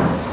Aye.